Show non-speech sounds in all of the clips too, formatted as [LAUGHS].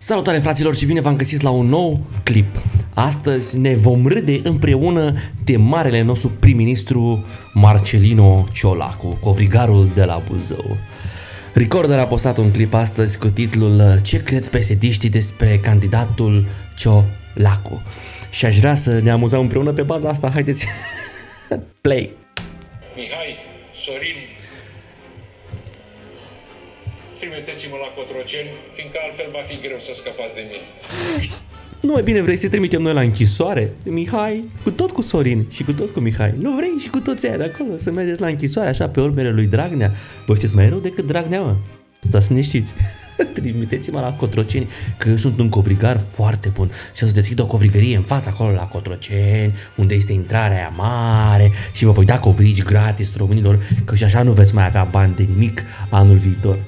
Salutare fraților și bine v-am găsit la un nou clip. Astăzi ne vom râde împreună de marele nostru prim-ministru Marcelino Ciolacu, covrigarul de la Buzău. Recorder a postat un clip astăzi cu titlul Ce cred psd despre candidatul Ciolacu? Și aș vrea să ne amuzăm împreună pe baza asta, haideți, [LAUGHS] play! Mihai, Sorin, trimiteți-mă la Cotroceni, fiindcă altfel va fi greu să scăpați de mine. Nu mai bine vrei să trimitem noi la închisoare? Mihai, cu tot cu Sorin și cu tot cu Mihai. Nu vrei și cu toți aia de acolo să mergeți la închisoare așa pe urmele lui Dragnea? Vă știți mai rău decât Dragnea, mă. Stați liniștiți. [LAUGHS] Trimiteți-mă la Cotroceni, că eu sunt un covrigar foarte bun și o să deschid o covrigărie în fața acolo la Cotroceni, unde este intrarea aia mare și vă voi da covrigi gratis românilor, că și așa nu veți mai avea bani de nimic anul viitor.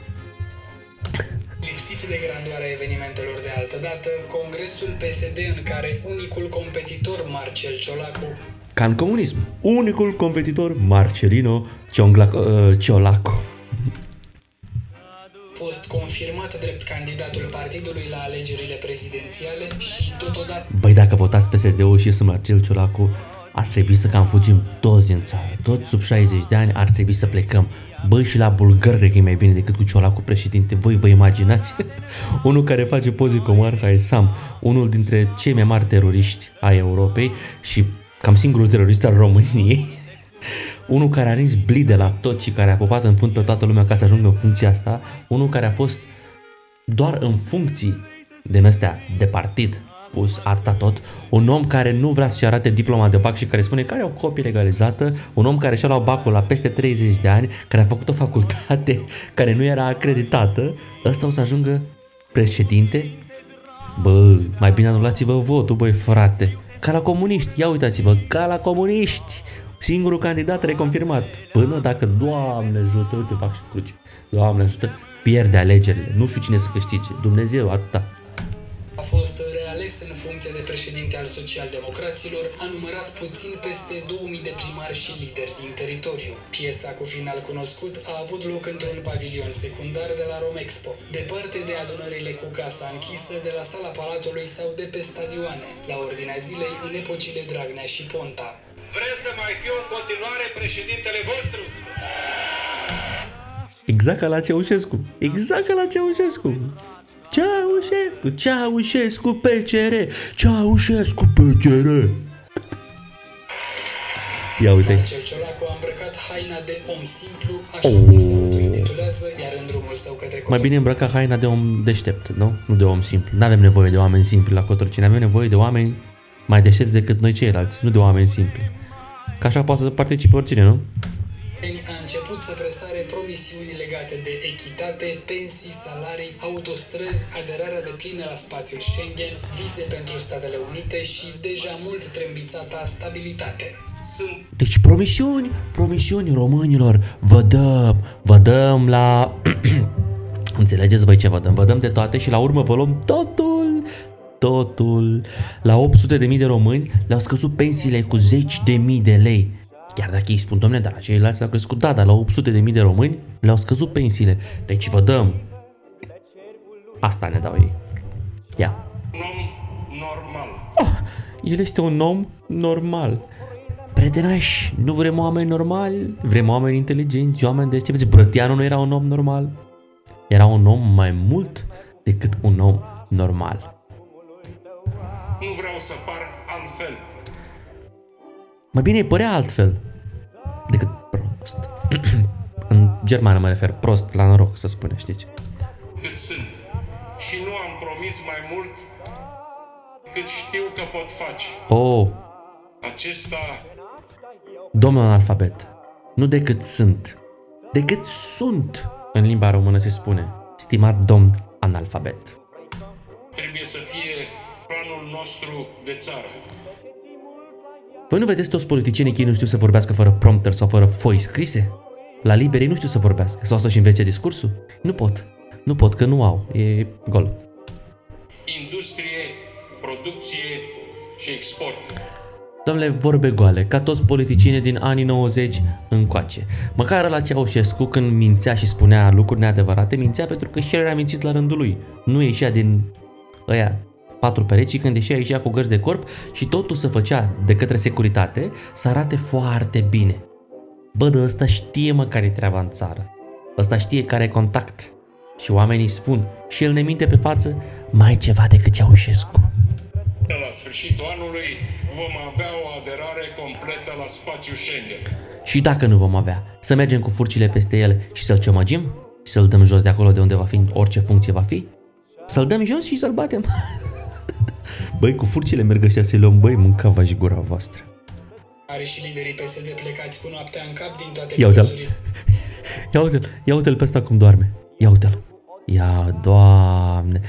Lipsit de grandoarea evenimentelor de altă dată, congresul PSD în care unicul competitor Marcel Ciolacu Ca în comunism, unicul competitor Marcelino Cionglac- uh, Ciolacu. a fost confirmat drept candidatul partidului la alegerile prezidențiale și totodată Băi, dacă votați PSD-ul și să Marcel Ciolacu, ar trebui să cam fugim toți din țară. Toți sub 60 de ani ar trebui să plecăm. Băi, și la bulgări cred că e mai bine decât cu Ciolacu președinte. Voi vă imaginați? [LAUGHS] unul care face poze cu Omar Haisam, unul dintre cei mai mari teroriști ai Europei și cam singurul terorist al României. [LAUGHS] unul care a rins blide la tot și care a pupat în fund pe toată lumea ca să ajungă în funcția asta, unul care a fost doar în funcții din astea de partid pus atâta tot, un om care nu vrea să-și arate diploma de bac și care spune că are o copie legalizată, un om care și-a luat bacul la peste 30 de ani, care a făcut o facultate [LAUGHS] care nu era acreditată, ăsta o să ajungă președinte? Bă, mai bine anulați-vă votul, băi frate. Ca la comuniști, ia uitați-vă, ca la comuniști. Singurul candidat reconfirmat. Până dacă, Doamne ajută, uite, fac și cruci. Doamne ajută, pierde alegerile. Nu știu cine să câștige. Dumnezeu, atâta. A fost reales în funcție de președinte al socialdemocraților, a numărat puțin peste 2000 de primari și lideri din teritoriu. Piesa cu final cunoscut a avut loc într-un pavilion secundar de la Romexpo, departe de adunările cu casa închisă de la sala Palatului sau de pe stadioane, la ordinea zilei în epocile Dragnea și Ponta. Vreți să mai fiu în continuare președintele vostru? Exact ca la Ceaușescu. Exact ca la Ceaușescu. Ceaușescu, Ceaușescu PCR, Ceaușescu PCR. Ia uite. Marcel Ciolacu a îmbrăcat haina de om simplu, așa cum se autointitulează, iar în drumul său către Mai bine îmbrăca haina de om deștept, nu? Nu de om simplu. Nu avem nevoie de oameni simpli la Cotroceni, avem nevoie de oameni mai deștepți decât noi ceilalți, nu de oameni simpli. Ca așa poate să participe oricine, nu? Cotroceni a început să presare promisiuni legate de echitate, pensii, salarii, autostrăzi, aderarea de plină la spațiul Schengen, vize pentru Statele Unite și deja mult trâmbițata stabilitate. Sunt Deci promisiuni, promisiuni românilor, vă dăm, vă dăm la... [CLEARS THROAT] Înțelegeți voi ce vă dăm? Vă dăm de toate și la urmă vă luăm totul, totul. La 800 de mii de români le-au scăzut pensiile cu 10 de mii de lei. Chiar dacă ei spun, domne, dar la ceilalți au crescut, da, dar la 800 de mii de români le-au scăzut pensiile. Deci vă dăm. Asta ne dau ei. Ia. un om normal. El este un om normal. Prietenași, nu vrem oameni normali, vrem oameni inteligenți, oameni deștepți. Brătianu nu era un om normal. Era un om mai mult decât un om normal. Nu vreau să par altfel. Mai bine îi părea altfel decât prost. [CLEARS THROAT] În germană mă refer, prost, la noroc să spune, știți. cât sunt. Și nu am promis mai mult cât știu că pot face. Oh, Acesta domnul analfabet, nu decât sunt, decât sunt, în limba română se spune, stimat domn analfabet. trebuie să fie planul nostru de țară. Voi nu vedeți toți politicienii că ei nu știu să vorbească fără prompter sau fără foi scrise? La liberi nu știu să vorbească sau să-și învețe discursul? Nu pot. Nu pot, că nu au. E gol. Industrie, producție și export. Domnule, vorbe goale, ca toți politicienii din anii 90 încoace. Măcar la Ceaușescu, când mințea și spunea lucruri neadevărate, mințea pentru că și el era mințit la rândul lui. Nu ieșea din ăia patru pereți și când ieșea, ieșea cu gărzi de corp și totul se făcea de către securitate să arate foarte bine. Bă, de ăsta știe mă care e treaba în țară. Ăsta știe care e contact. Și oamenii spun, și el ne minte pe față, mai ceva decât Ceaușescu. La sfârșitul anului vom avea o aderare completă la spațiul Schengen. Și dacă nu vom avea, să mergem cu furcile peste el și să-l ciomăgim? Și să-l dăm jos de acolo de unde va fi, orice funcție va fi? Să-l dăm jos și să-l batem? [LAUGHS] băi, cu furcile merg ăștia să-i luăm, băi, mâncava și gura voastră. Are și liderii PSD plecați cu noaptea în cap din toate Ia uite-l. colțurile. [LAUGHS] Ia uite-l, ia uite-l pe ăsta cum doarme. Ia uite-l. Ia, doamne.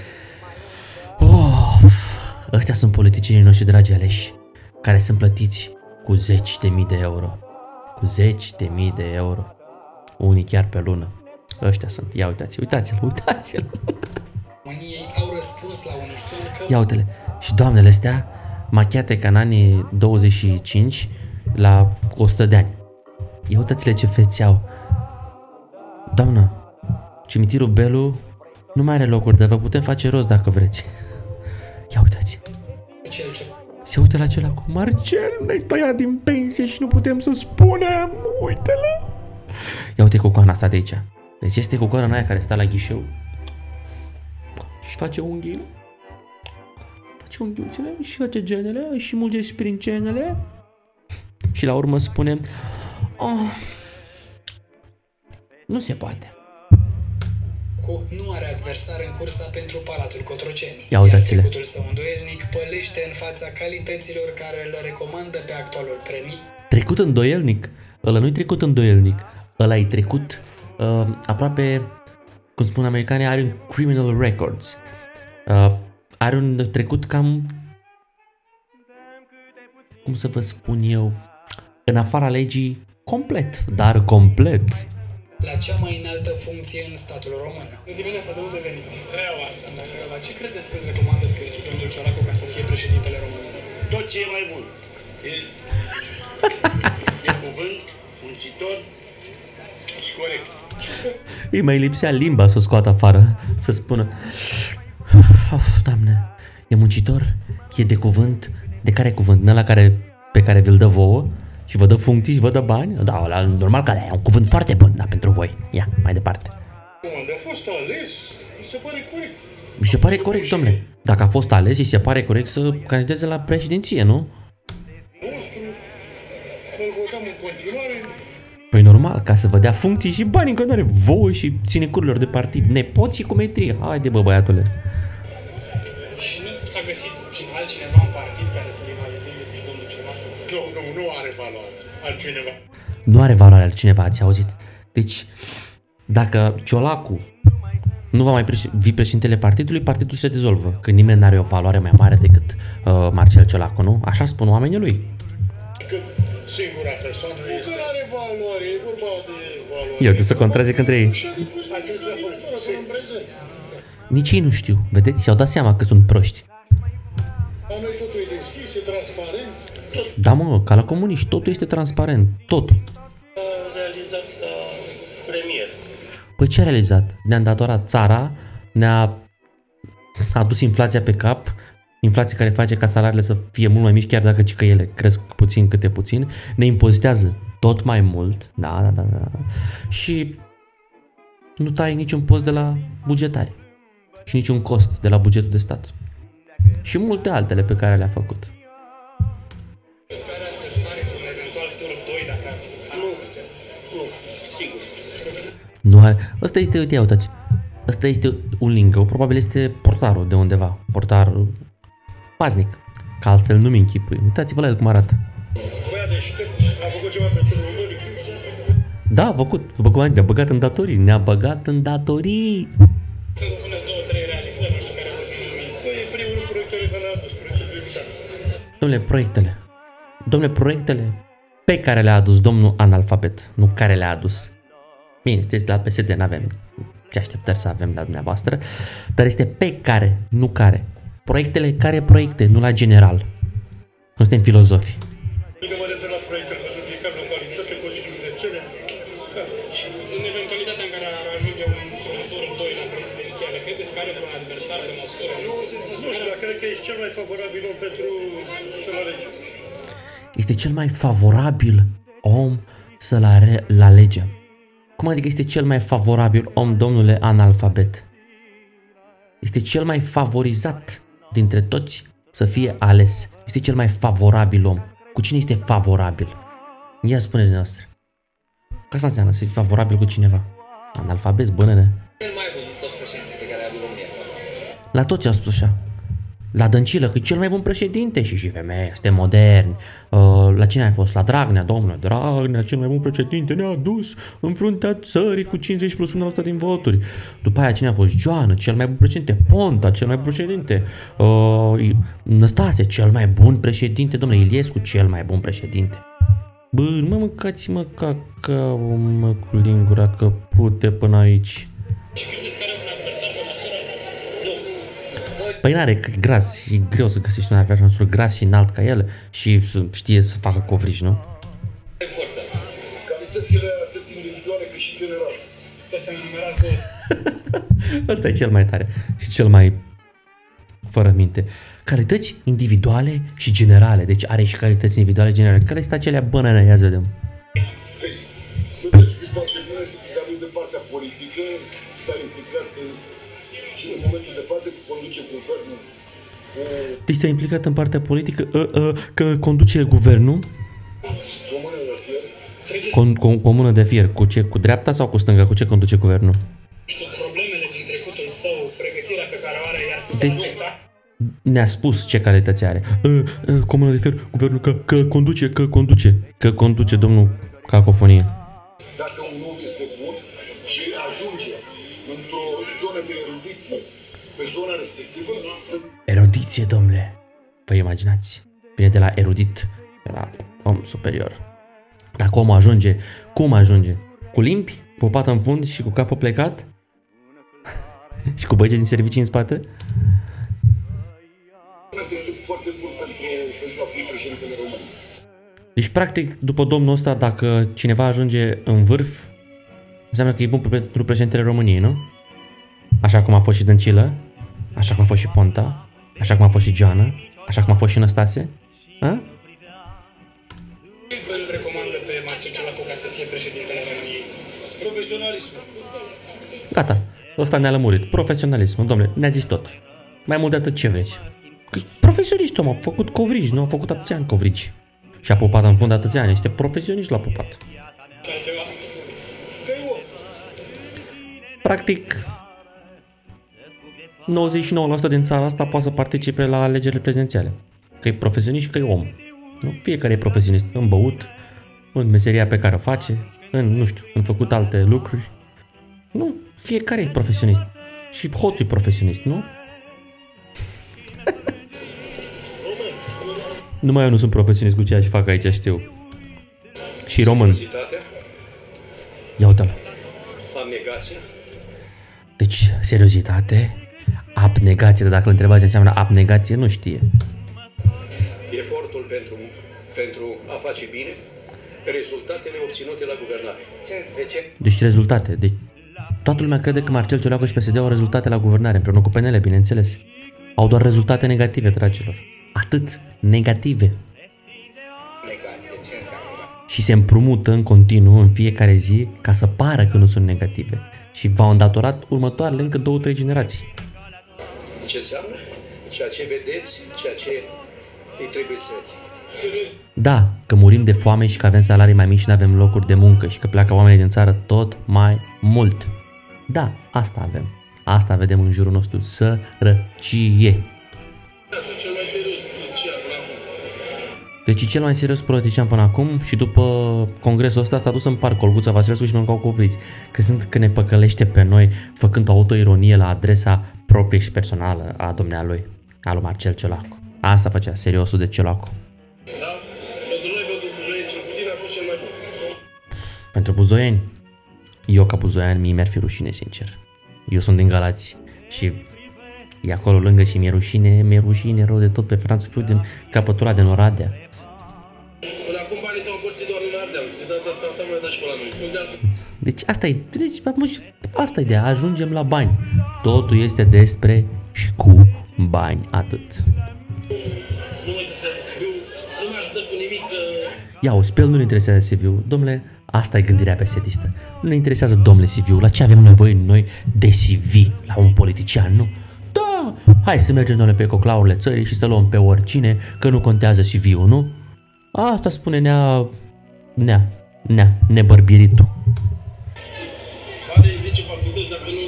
Of. Ăștia sunt politicienii noștri dragi aleși, care sunt plătiți cu zeci de mii de euro. Cu zeci de mii de euro. Unii chiar pe lună. Ăștia sunt. Ia uitați, uitați-l, uitați-l. României au răspuns la unison că Ia uite-le. Și doamnele astea, machiate ca în anii 25 la 100 de ani. Ia uitați-le ce feți au. Doamnă, cimitirul Belu nu mai are locuri, dar vă putem face rost dacă vreți. Ia uitați. cel ce Se uită la acela cu Marcel, ne-ai tăiat din pensie și nu putem să spunem. Uite-l. Ia uite cucoana asta de aici. Deci este cucoana aia care stă la ghișeu și face unghiile. Face unghiuțele și face genele și mulge sprincenele. Și la urmă spune oh, nu se poate. cu nu are adversar în cursa pentru Palatul Cotroceni. Ia uitați-le. Iar trecutul său îndoielnic pălește în fața calităților care îl recomandă pe actualul premii trecut îndoielnic. Ăla nu-i trecut îndoielnic. Ăla e trecut uh, aproape, cum spun americanii, are un criminal records. Uh, are un trecut cam, cum să vă spun eu, în afara legii complet, dar complet. la cea mai înaltă funcție în statul român. Bună dimineața, de unde veniți? Reala. La ce credeți că îl recomandă pe domnul Ciolacu ca să fie președintele României? tot ce e mai bun. E, [LAUGHS] e cuvânt, muncitor și corect. Îi mai lipsea limba să o scoată afară, să spună Of, doamne, e muncitor, e de cuvânt, de care cuvânt? Ăla care, pe care vi-l dă vouă și vă dă funcții și vă dă bani? Da, ăla, normal că ăla e un cuvânt foarte bun, da, pentru voi. Ia, mai departe. Unde a fost ales, mi se pare corect. Mi se pare corect, domnule. Dacă a fost ales, îi se pare corect să candideze la președinție, nu? Păi normal, ca să vă dea funcții și bani în continuare, vouă și ținecurilor de partid, nepoții cu metrie. Haide, bă, băiatule. Și nu s-a găsit și altcineva în partid care să rivalizeze cu domnul Ciolacu? Nu, nu, nu are valoare. Altcineva. Nu are valoare altcineva, ați auzit? Deci, dacă Ciolacu nu va mai preș- fi președintele partidului, partidul se dizolvă. Că nimeni nu are o valoare mai mare decât uh, Marcel Ciolacu, nu? Așa spun oamenii lui. Că singura persoană este... Nu că are valoare, e vorba de valoare. Eu să contrazic între ei. Și a depus atâția făcătură până în prezent. Nici ei nu știu. Vedeți? Și-au dat seama că sunt proști. La noi totul e deschis, e transparent. Tot Da, mă, ca la comuniști, totul este transparent. Totul. a realizat la premier. Păi ce a realizat? Ne-a îndatorat țara, ne-a adus inflația pe cap, inflație care face ca salariile să fie mult mai mici, chiar dacă ci că ele cresc puțin câte puțin, ne impozitează tot mai mult, da, da, da, da, și nu tai niciun post de la bugetari și niciun cost de la bugetul de stat. Și multe altele pe care le-a făcut. Care adversare cu un eventual tur 2 dacă ar Nu, nu, sigur. Nu are... Ăsta este, uite, ia uitați. Ăsta este un lingău, probabil este portarul de undeva. Portar paznic. Că altfel nu-mi închipui. Uitați-vă la el cum arată. Băiat deștept, a făcut ceva pentru români. Da, a făcut. După cum am zis, ne-a băgat în datorii. Ne-a băgat în datorii. să spuneți două, trei realizări, nu știu care vă vin în minte. Păi e primul proiectele care le-a adus, proiectul de stat. Domnule, proiectele. Domnule, proiectele pe care le-a adus domnul analfabet, nu care le-a adus. Bine, sunteți la PSD, nu avem ce așteptări să avem la dumneavoastră, dar este pe care, nu care. Proiectele, care proiecte, nu la general. Nu suntem filozofi. Adică mă refer la proiectele pentru fiecare localitate, Consiliul Județene. Și în eventualitatea în care ar ajunge un tur 2 la prezidențiale, credeți care vreun adversar de măsură? Nu, Nu știu, dar cred că e cel mai favorabil om pentru să-l alege. Este cel mai favorabil om să-l are la lege. Cum adică este cel mai favorabil om, domnule analfabet? Este cel mai favorizat dintre toți să fie ales. Este cel mai favorabil om. Cu cine este favorabil? Ia spuneți noastră. Ca asta înseamnă să fii favorabil cu cineva. Analfabet, bănene. Cel mai bun din toți președinții pe care a avut România. La toți au spus așa. La Dăncilă, că e cel mai bun președinte și și femeia, suntem moderni. Uh, la cine ai fost? La Dragnea, domnule. Dragnea, cel mai bun președinte, ne-a dus în fruntea țării cu 50 plus 1% din voturi. După aia cine a fost? Joană, cel mai bun președinte. Ponta, cel mai bun președinte. Uh, Năstase, cel mai bun președinte. Domnule Iliescu, cel mai bun președinte. Bă, nu mă mâncați-mă cacao, mă, cu lingura, că pute până aici. Păi n-are, că e gras și e greu să găsești un adversar gras și înalt ca el și să știe să facă covrici, nu? Forța. Calitățile atât individuale cât și generale. Trebuie să ne numerați două. [LAUGHS] Ăsta e cel mai tare și cel mai fără minte. Calități individuale și generale. Deci are și calități individuale generale. Care sunt acelea bănăne? Ia să vedem. Deci s-a implicat în partea politică uh, uh, că conduce guvernul română de fier. con, con, comună de fier. Cu ce? Cu dreapta sau cu stânga? Cu ce conduce guvernul? Știu problemele din trecutul său, pregătirea pe care o are, iar putea Deci- lupta. Ne-a spus ce calități are. Uh, uh, comună de fier, guvernul că, că conduce, că conduce. Că conduce domnul cacofonie. Zona respectivă, Erudiție, domnule. Vă imaginați? Vine de la erudit, de la om superior. Dacă omul ajunge, cum ajunge? Cu limbi, pupat în fund și cu capul plecat? [LAUGHS] și cu băieții din servicii în spate? este foarte bun pentru, pentru a fi președintele României. Deci, practic, după domnul ăsta, dacă cineva ajunge în vârf, înseamnă că e bun pentru președintele României, nu? Așa cum a fost și Dăncilă, așa cum a fost și Ponta, așa cum a fost și Joana, așa cum a fost și Năstase. A? Îl recomandă pe Marcel Ciolacu ca să fie președintele României. Profesionalism. Gata, ăsta ne-a lămurit. Profesionalism, domnule, ne-a zis tot. Mai mult de atât ce vreți. Că profesionist om, a făcut covrigi, nu a făcut atâția ani covrigi. Și a pupat în fund atâția ani, este profesionist l-a pupat. Și altceva. Că e om. Practic, 99% din țara asta poate să participe la alegerile prezidențiale. Că e profesionist și că e om. Nu? Fiecare e profesionist în băut, în meseria pe care o face, în, nu știu, în făcut alte lucruri. Nu, fiecare e profesionist. Și hoțul e profesionist, nu? [LAUGHS] Numai eu nu sunt profesionist cu ceea ce fac aici, știu. Și român. Seriozitatea, Ia uite-l. abnegația, Deci, seriozitate, abnegație, dar dacă îl întrebați ce înseamnă abnegație, nu știe. efortul pentru, pentru a face bine, rezultatele obținute la guvernare. Ce? De ce? Deci rezultate. Deci toată lumea crede că Marcel Ciolacu și PSD au rezultate la guvernare, împreună cu PNL, bineînțeles. Au doar rezultate negative, dragilor. Atât. Negative. Negație. Ce înseamnă? Și se împrumută în continuu, în fiecare zi, ca să pară că nu sunt negative. Și v-au îndatorat următoarele încă două, trei generații. Ce înseamnă? Ceea ce vedeți, ceea ce îi trebuie să Da, că murim de foame și că avem salarii mai mici și nu avem locuri de muncă și că pleacă oamenii din țară tot mai mult. Da, asta avem. Asta vedem în jurul nostru, sărăcie. cel Deci e cel mai serios politician până acum și după congresul ăsta s-a dus în parc Olguța Vasilescu și mâncau covriți. Crezând că ne păcălește pe noi, făcând o autoironie la adresa proprie și personală a dumnealui, a lui Marcel Ciolacu. Asta făcea seriosul de Ciolacu. Da? Pentru noi, pentru Buzăi, cel puțin a fost cel mai bun. Pentru buzoieni, eu ca buzoian mie mi-ar fi rușine, sincer. Eu sunt din Galați și e acolo lângă și mi-e rușine, mi-e rușine rău de tot pe Franț Fiu din capătul ăla din Oradea. Deci asta e, deci, atunci, asta e ideea, ajungem la bani. Totul este despre și cu bani, atât. Nu mă interesează CV-ul, nu mă ajută cu nimic. că Ia o spel, nu-l interesează CV-ul. Domnule, asta e gândirea pesetistă. Nu ne interesează, domnule, CV-ul. La ce avem nevoie noi de CV? La un politician, nu? Da, hai să mergem, domnule, pe coclaurile țării și să luăm pe oricine, că nu contează CV-ul, nu? Asta spune nea, nea, nea, nebărbiritul. are 10 facultăți dacă nu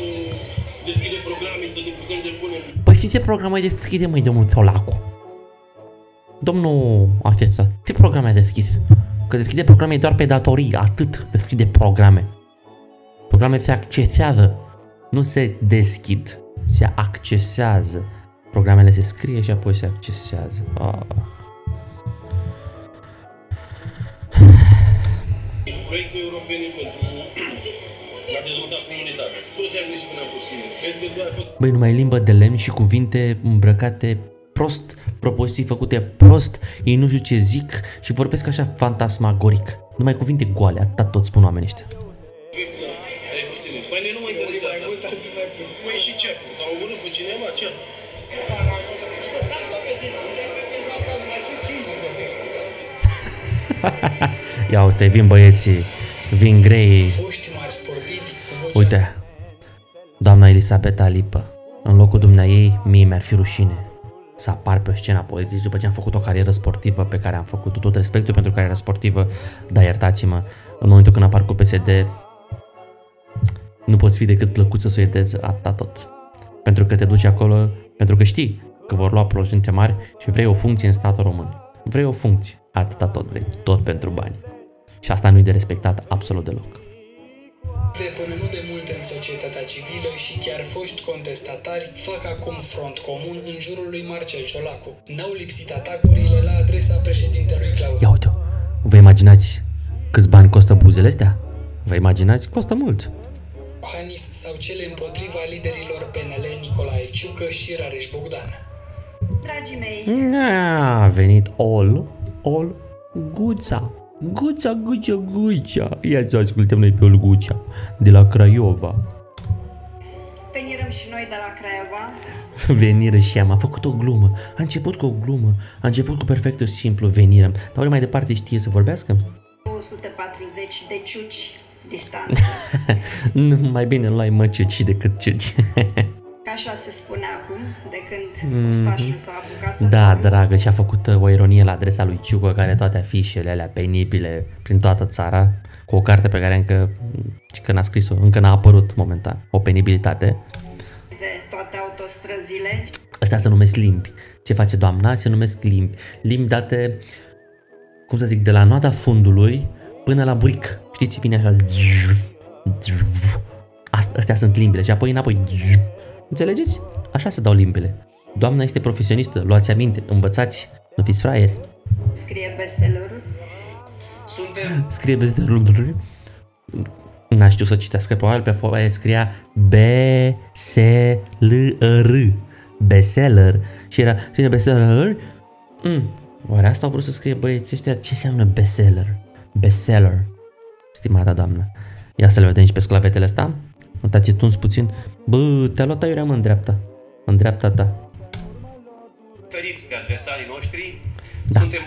deschide programe să le putem depune. Păi știi ce program ai deschide, măi, domnul Tolacu? Domnul acesta, ce programe ai deschis? Că deschide programe doar pe datorii, atât deschide programe. Programe se accesează, nu se deschid, se accesează. Programele se scrie și apoi se accesează. Ah. Proiecte europene pentru a dezvolta comunitatea. Toți am greșit când am fost tineri. Crezi că tu ai fost Băi, numai limbă de lemn și cuvinte îmbrăcate prost, propoziții făcute prost, ei nu știu ce zic și vorbesc așa fantasmagoric. Numai cuvinte goale, atât tot spun oamenii ăștia. ai fost tineri. Păi mine nu mă interesează asta. Păi și ce a făcut? Au omorât pe cineva? Ce a făcut? Ia uite, vin băieții, vin grei. Foști mari sportivi cu vocea Uite, doamna Elisabeta Lipă, în locul dumneai, mie mi-ar fi rușine să apar pe scena politică după ce am făcut o carieră sportivă pe care am făcut tot respectul pentru cariera sportivă, dar iertați-mă, în momentul când apar cu PSD, nu poți fi decât plăcut să suedezi atâta tot. Pentru că te duci acolo, pentru că știi că vor lua procente mari și vrei o funcție în statul român. Vrei o funcție, atâta tot vrei, tot pentru bani. Și asta nu-i de respectat absolut deloc. până nu de mult în societatea civilă și chiar foști contestatari fac acum front comun în jurul lui Marcel Ciolacu. N-au lipsit atacurile la adresa președintelui Claus Ia uite vă imaginați câți bani costă buzele astea? Vă imaginați? Costă mult. Iohannis sau cele împotriva liderilor PNL Nicolae Ciucă și Rareș Bogdan. Dragii mei, A venit all, all, guța. Guța, guța, guța. Ia să ascultăm noi pe Olguța, de la Craiova. venirăm și noi de la Craiova. [LAUGHS] Veniră și ea, m-a făcut o glumă. A început cu o glumă, a început cu perfectul simplu, venirăm. Dar ori mai departe știe să vorbească? 240 de ciuci distanță. [LAUGHS] Nu, mai bine nu ai măciuci decât ciuci. [LAUGHS] Ca așa se spune acum, de când Ustașul s-a apucat să Mhm. Da, facă. dragă, și a făcut uh, o ironie la adresa lui Ciucă, care are toate afișele alea penibile prin toată țara, cu o carte pe care încă, că n-a scris-o, încă n-a apărut momentan, o penibilitate. toate autostrăzile. Astea se numesc limbi. Ce face doamna? Se numesc limbi. Limbi date, cum să zic, de la noada fundului până la buric. Știți, vine așa. Asta, astea sunt limbile și apoi înapoi. Înțelegeți? Așa se dau limbile. Doamna este profesionistă, luați aminte, învățați, nu fiți fraieri. Scrie bestsellerul. Suntem Scrie bestseller N-a știut să citească pe pe foaie scria B S L R bestseller și era scrie bestseller mm. Oare asta au vrut să scrie băieții ăștia? Ce înseamnă bestseller? Bestseller Stimata doamnă Ia să le vedem și pe sclavetele astea Uitați tuns puțin Bă, te-a luat aiurea mă în dreapta În dreapta ta feriți de adversarii noștri. Da. Suntem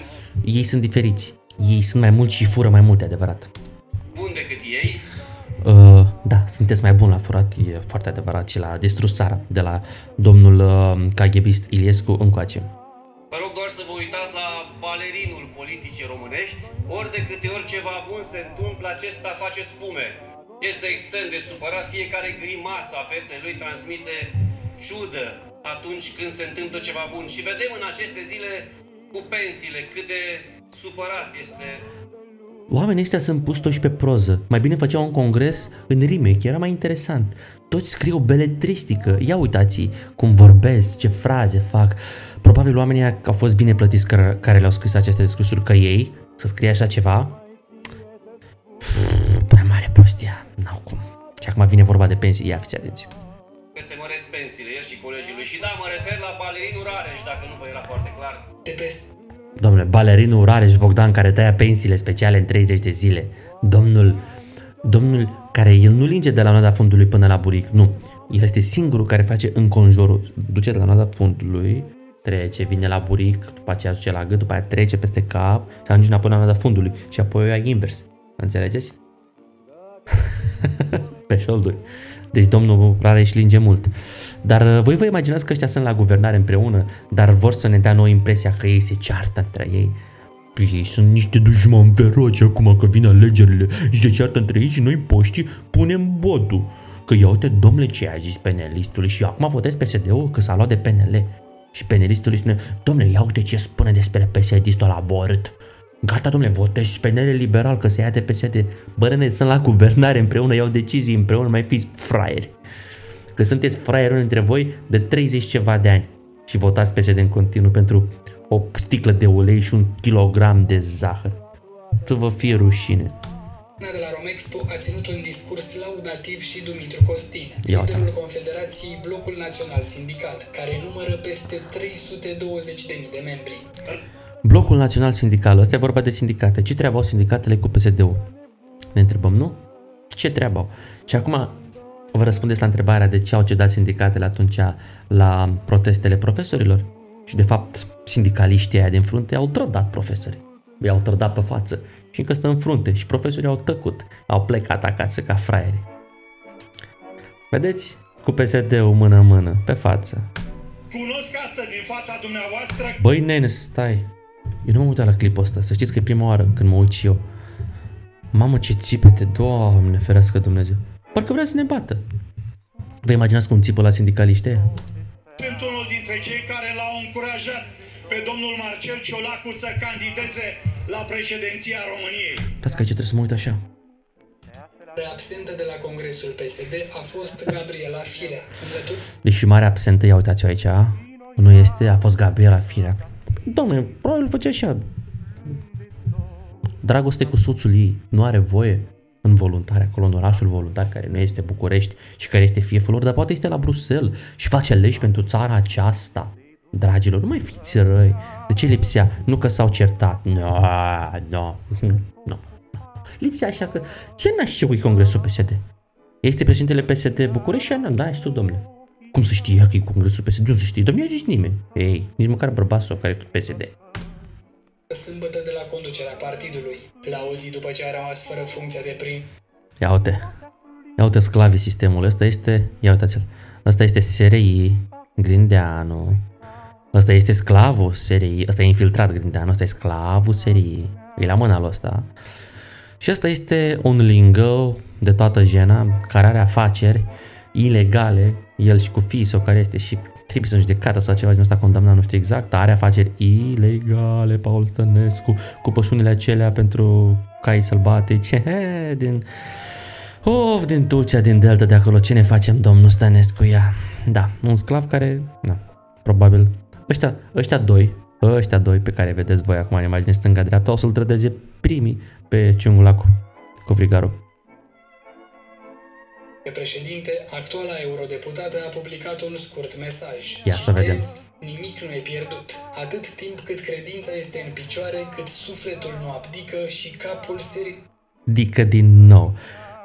Ei sunt diferiți Ei sunt mai mulți și fură mai multe, adevărat buni decât ei. Uh, da, sunteți mai bun la furat, e foarte adevărat, și la distrus țara, de la domnul uh, KGBist Iliescu încoace. Vă rog doar să vă uitați la balerinul politicii românești. Ori de câte ori ceva bun se întâmplă, acesta face spume. Este extrem de supărat, fiecare grimasă a feței lui transmite ciudă atunci când se întâmplă ceva bun. Și vedem în aceste zile cu pensiile cât de supărat este Oamenii ăștia sunt pustoși pe proză. Mai bine făceau un congres în remake, era mai interesant. Toți scriu beletristică. Ia uitați cum vorbesc, ce fraze fac. Probabil oamenii ăia au fost bine plătiți care, care le-au scris aceste discursuri că ei, să scrie așa ceva. Prea acum vine vorba de pensii. Ia fiți atenți. că se măresc pensiile, el și colegii lui. Și da, mă refer la balerinul Rareș, dacă nu vă era foarte clar. De peste Domnule, balerinul Rareș Bogdan care tăia pensiile speciale în 30 de zile. Domnul, domnul care el nu linge de la nada fundului până la buric, nu. El este singurul care face înconjurul, duce de la nada fundului, trece, vine la buric, după aceea duce la gât, după aceea trece peste cap și ajunge înapoi la nada fundului și apoi o ia invers. Înțelegeți? [LAUGHS] Pe șolduri. Deci domnul Rareș linge mult. Dar uh, voi vă imaginați că ăștia sunt la guvernare împreună, dar vor să ne dea noi impresia că ei se ceartă între ei. Ei sunt niște dușmani feroci acum că vin alegerile și se ceartă între ei și noi poștii punem botul. Că ia uite, domnule, ce a zis penelistului și eu acum votez PSD-ul că s-a luat de PNL. Și penelistul îi spune, domnule, ia uite ce spune despre PSD-istul la abort. Gata, domnule, votez PNL liberal că se ia de PSD. Bă, rene, sunt la guvernare împreună, iau decizii împreună, mai fiți fraieri. Că sunteți fraieri unul dintre voi de 30 ceva de ani și votați PSD în continuu pentru o sticlă de ulei și un kilogram de zahăr. Să vă fie rușine. de la Romexpo a ținut un discurs laudativ și Dumitru Costin, Ia uite. liderul Confederației Blocul Național Sindical, care numără peste 320.000 de membri. Blocul Național Sindical, ăsta e vorba de sindicate. Ce treabă au sindicatele cu PSD-ul? Ne întrebăm, nu? Ce treabă au? Și acum vă răspundeți la întrebarea de ce au cedat sindicatele atunci la protestele profesorilor. Și de fapt, sindicaliștii aia din frunte au trădat profesorii. I-au trădat pe față și încă stă în frunte și profesorii au tăcut, au plecat acasă ca fraieri. Vedeți? Cu PSD-ul mână-mână, pe față. Cunosc astăzi în fața dumneavoastră Băi, nene, stai. Eu nu m-am uitat la clipul ăsta, să știți că e prima oară când mă uit și eu. Mamă, ce țipete, doamne, ferească Dumnezeu. Parcă vrea să ne bată. Vă imaginați cum țipă la sindicaliști ăia? sunt unul dintre cei care l-au încurajat pe domnul Marcel Ciolacu să candideze la președinția României. Uitați că aici trebuie să mă uit așa. Absentă de la Congresul PSD a fost Gabriela Firea, înlăturat Deși mare absentă, ia uitați-o aici, nu este, a fost Gabriela Firea. Domnule, probabil făcea așa. Dragoste cu soțul ei, nu are voie în voluntari, acolo în orașul voluntar, care nu este București și care este fieful lor, dar poate este la Bruxelles și face legi pentru țara aceasta. Dragilor, nu mai fiți răi. De ce lipsea? Nu că s-au certat. Nu, nu, nu. Lipsea așa că... Ce n-aș știu congresul PSD? Este președintele PSD București și da, ești tu, domnule. Cum să știe ea că e congresul PSD? Nu să știe, dar nu i-a zis nimeni. Ei, nici măcar bărbatul său care e tot PSD. sâmbătă de la conducerea partidului, la o zi după ce a rămas fără funcția de prim Ia uite. Ia uite sclavii sistemul. Ăsta este... Ia uitați-l. Ăsta este SRI, Grindeanu. Ăsta este sclavul SRI. Ăsta e infiltrat Grindeanu. Ăsta e sclavul SRI. E la mâna lui ăsta. Și ăsta este un lingo de toată jena care are afaceri ilegale, el și cu fiii său care este și trebuie să judecată sau ceva din ăsta condamnat, nu știu exact, are afaceri ilegale, Paul Stănescu, cu pășunile acelea pentru cai sălbatici, [LAUGHS] he, din... Of, din Tulcea, din Delta, de acolo, ce ne facem, domnul Stănescu, ia. Da, un sclav care, da, probabil, ăștia, ăștia doi, ăștia doi pe care vedeți voi acum în imagine stânga-dreapta, o să-l trădeze primii pe Ciungulacu, cu frigarul. De președinte, actuala eurodeputată a publicat un scurt mesaj. Ia să vedem. Nimic nu e pierdut. Atât timp cât credința este în picioare, cât sufletul nu abdică și capul se ri- Dică din nou.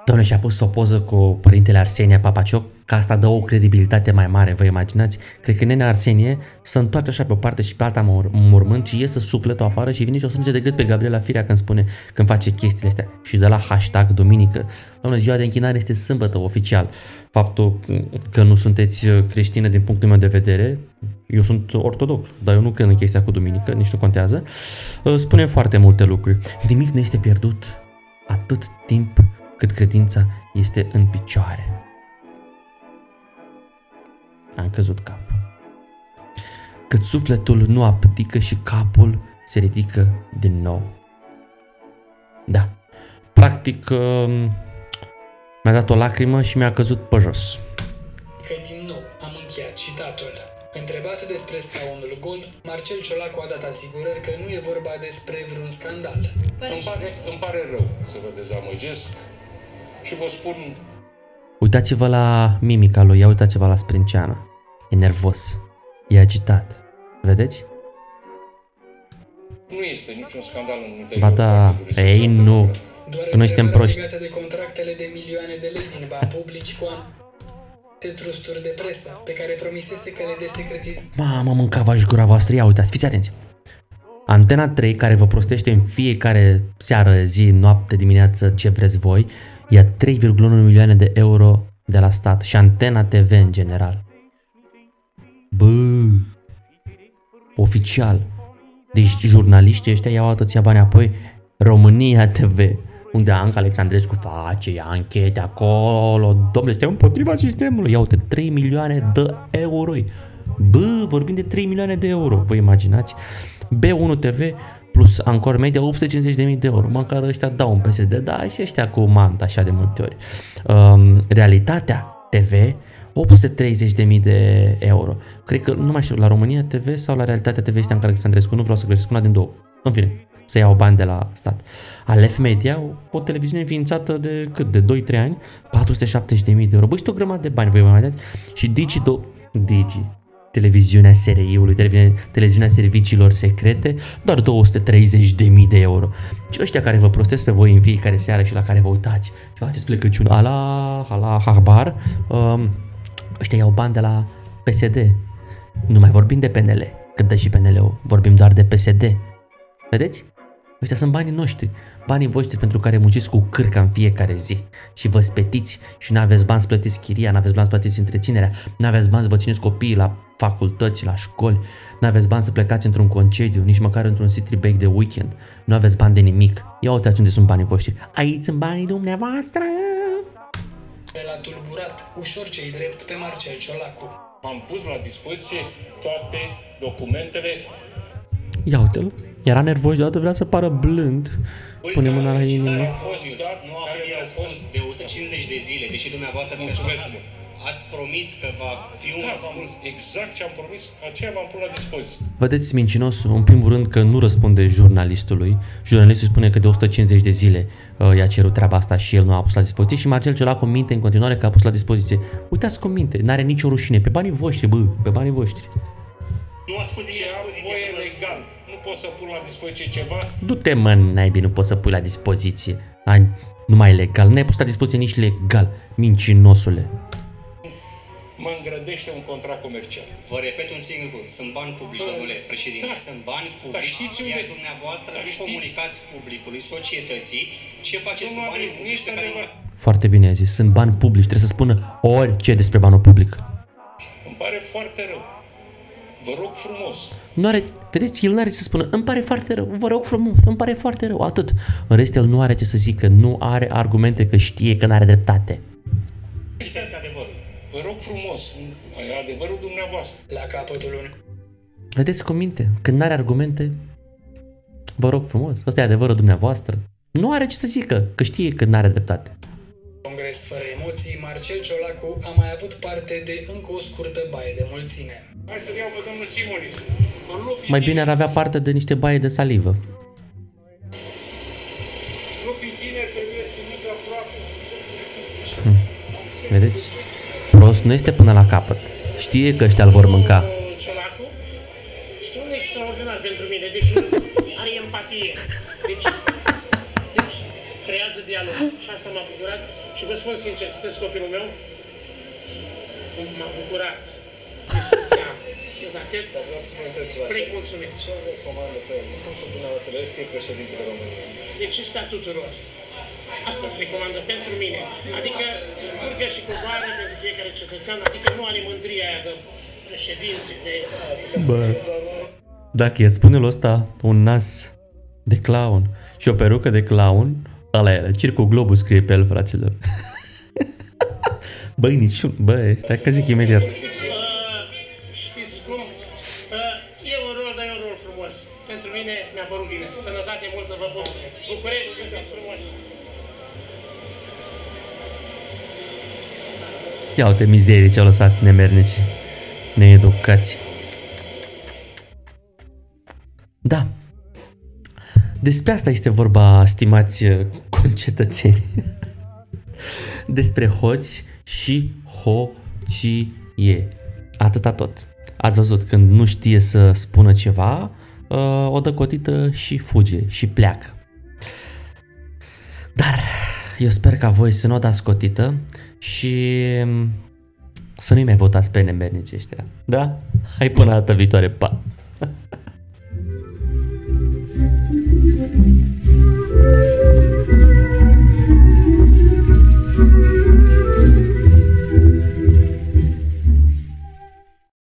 Doamne, și-a pus o poză cu părintele Arsenia Papacioc, că asta dă o credibilitate mai mare, vă imaginați? Cred că nenea Arsenie să întoarce așa pe o parte și pe alta mor- mormânt și iese sufletul afară și vine și o strânge de gât pe Gabriela Firea când spune, când face chestiile astea și de la hashtag duminică. Doamne, ziua de închinare este sâmbătă oficial. Faptul că nu sunteți creștină din punctul meu de vedere, eu sunt ortodox, dar eu nu cred în chestia cu duminică, nici nu contează, spune foarte multe lucruri. Nimic nu este pierdut atât timp cât credința este în picioare. Am căzut cap. Cât sufletul nu abdică și capul se ridică din nou. Da. Practic, um, mi-a dat o lacrimă și mi-a căzut pe jos. că din nou am încheiat citatul. Întrebat despre scaunul gol, Marcel Ciolacu a dat asigurări că nu e vorba despre vreun scandal. Îmi pare, îmi pare rău să vă dezamăgesc și vă spun Uitați-vă la mimica lui, ia uitați-vă la Sprinceanu. E nervos, e agitat. Vedeți? Nu este niciun scandal în Ba interiorul da, Partidului ei Social nu. Democrat. Doar Că noi suntem întrebarea proști. legată de contractele de milioane de lei din bani publici cu de trusturi de presă, pe care promisese că le desecretizează Mamă, mâncava-și gura voastră. Ia uitați, fiți atenți. Antena 3, care vă prostește în fiecare seară, zi, noapte, dimineață, ce vreți voi, ia 3,1 milioane de euro de la stat și Antena TV în general. Bă, oficial. Deci jurnaliștii ăștia iau atâția bani apoi România TV, unde Anca Alexandrescu face anchete acolo. Domnule, este împotriva sistemului. Ia uite, 3 milioane de euro. Bă, vorbim de 3 milioane de euro, vă imaginați? B1 TV plus Ancor Media 850.000 de euro. Măcar ăștia dau un PSD, da, și ăștia cu manta așa de multe ori. Um, realitatea TV 830.000 de euro. Cred că, nu mai știu, la România TV sau la Realitatea TV este Anca Alexandrescu, nu vreau să greșesc una din două. În fine, să iau bani de la stat. Alef Media, o, o televiziune înființată de cât? De 2-3 ani, 470.000 de euro. Băi, este o grămadă de bani, voi mai dați? Și Digi, do- Digi, televiziunea SRI-ului, televiziunea, televiziunea serviciilor secrete, doar 230.000 de euro. Și ăștia care vă prostesc pe voi în fiecare seară și la care vă uitați și faceți plecăciuni ala, ala, harbar, um, ăștia iau bani de la PSD. Nu mai vorbim de PNL, cât dă și PNL-ul, vorbim doar de PSD. Vedeți? Ăștia sunt banii noștri, banii voștri pentru care munciți cu cârca în fiecare zi și vă spetiți și nu aveți bani să plătiți chiria, nu aveți bani să plătiți întreținerea, nu aveți bani să vă țineți copiii la facultăți, la școli, nu aveți bani să plecați într-un concediu, nici măcar într-un city break de weekend, nu aveți bani de nimic. Ia uitați unde sunt banii voștri. Aici sunt banii dumneavoastră! l-a tulburat ușor cei drept pe Marcel Ciolacu. Am pus la dispoziție toate documentele Ia uite-l. Era nervos deodată, vrea să pară blând. Pune mâna la inimă. Nu a primit răspuns de 150 de zile, deși dumneavoastră personal ați promis că va fi un Da, răspuns. v-am- exact ce am promis, aceea v-am pus la dispoziție. Vedeți mincinosul, în primul rând că nu răspunde jurnalistului. Jurnalistul spune că de 150 de zile uh, i-a cerut treaba asta și el nu a pus la dispoziție și Marcel Ciolacu minte în continuare că a pus la dispoziție. Uitați cum minte, n-are nicio rușine, pe banii voștri, bă, pe banii voștri. Nu a spus Ce nimic am dispoziție. voie nu a spus. legal. Nu pot să pun la dispoziție ceva Du-te mă, naibii, nu poți să pui la dispoziție. Ai, numai legal, n-ai pus la dispoziție nici legal, mincinosule. mă îngrădește un contract comercial. Vă repet un singur lucru, sunt bani publici, domnule președinte, Da. sunt bani Dar publici, știți iar unde- dumneavoastră Dar nu știți- comunicați publicului, societății, ce faceți Nu, cu nu, banii nu publici este pe care adevărat. Foarte bine a zis, sunt bani publici, trebuie să spună orice despre banul public. Îmi pare foarte rău. Vă rog frumos. Nu are, vedeți, el nu are ce să spună, îmi pare foarte rău, vă rog frumos, îmi pare foarte rău, atât. În rest, el nu are ce să zică, nu are argumente că știe că nu are dreptate. Este asta adevărul. Vă rog frumos. E adevărul dumneavoastră. La capătul unui Vedeți cum minte? Când nu are argumente, vă rog frumos, ăsta e adevărul dumneavoastră. Nu are ce să zică, că știe că nu are dreptate. Congres fără emoții, Marcel Ciolacu a mai avut parte de încă o scurtă baie de mulțime. Hai să-l iau pe domnul Simonis. Îl lup Mai bine ar avea parte de niște baie de salivă. Lupii tineri trebuie ținuți aproape. Vedeți? Prost nu este până la capăt. Știe că ăștia îl vor mânca. Ciolacu este un extraordinar pentru mine, deci are empatie. Deci, deci creează dialog și asta m-a bucurat și vă spun sincer, sunteți copilul meu, m-a bucurat discuția. [LAUGHS] Eu atât, Vreau să vă întreb ceva. plec mulțumit. Ce recomandă pe punctul dumneavoastră? Vedeți că e președintele României. Deci ăsta tuturor. Asta îmi recomandă pentru mine. Adică urcă și coboară pentru fiecare cetățean, adică nu are mândria aia de președinte, de Bă, dacă i-ați spune lui ăsta un nas de clown și o perucă de clown, ăla e, Circul Globus scrie pe el, fraților. [LAUGHS] Băi, niciun, bă, stai că zic imediat. Uh, știți cum? Uh, e un rol, dar e un rol frumos. Pentru mine mi-a părut bine. Sănătate multă vă pup. București, sunteți frumoși. Ia uite mizerii ce au lăsat nemernici, needucați. Da. Despre asta este vorba, stimați uh, concetățeni. [LAUGHS] Despre hoți și hoție. Atâta tot. Ați văzut, când nu știe să spună ceva, uh, o dă cotită și fuge și pleacă. Dar eu sper ca voi să nu o dați cotită și mm, să nu-i mai votați pe nemernici ăștia. Da? Hai până data viitoare, pa!